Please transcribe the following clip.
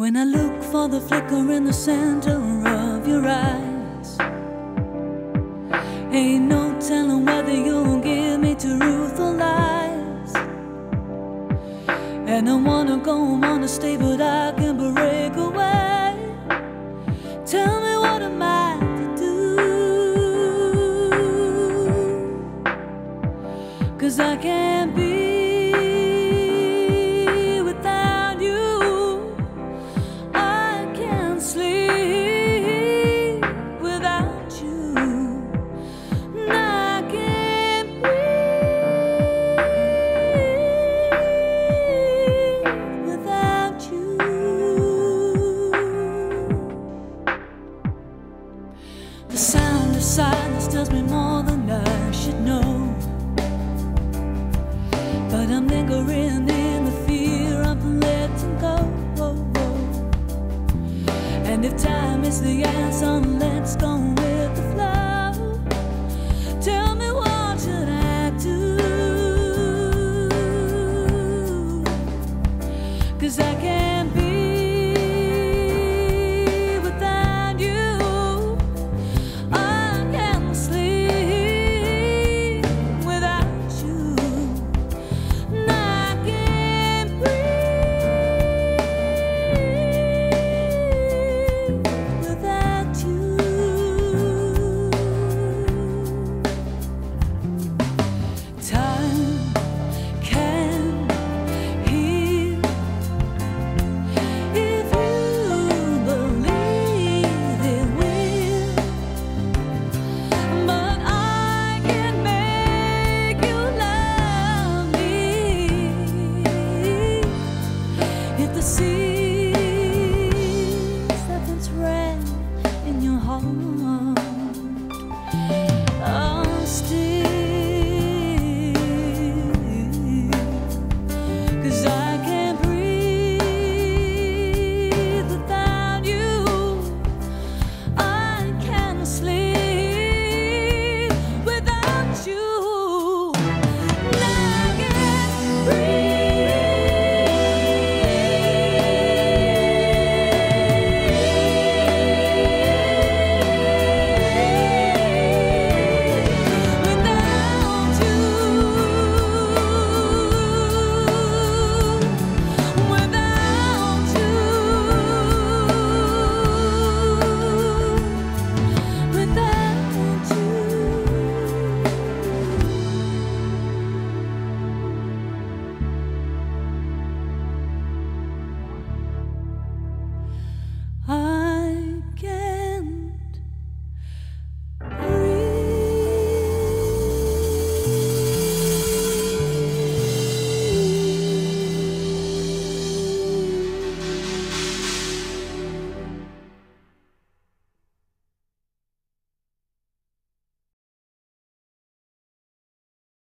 When I look for the flicker in the center of your eyes, ain't no telling whether you'll give me truth or lies. And I wanna go, wanna stay, but I can break away. Tell me what am I to do? Cause I can't be I'm lingering in the fear of letting go. And if time is the answer, let's go. the sea.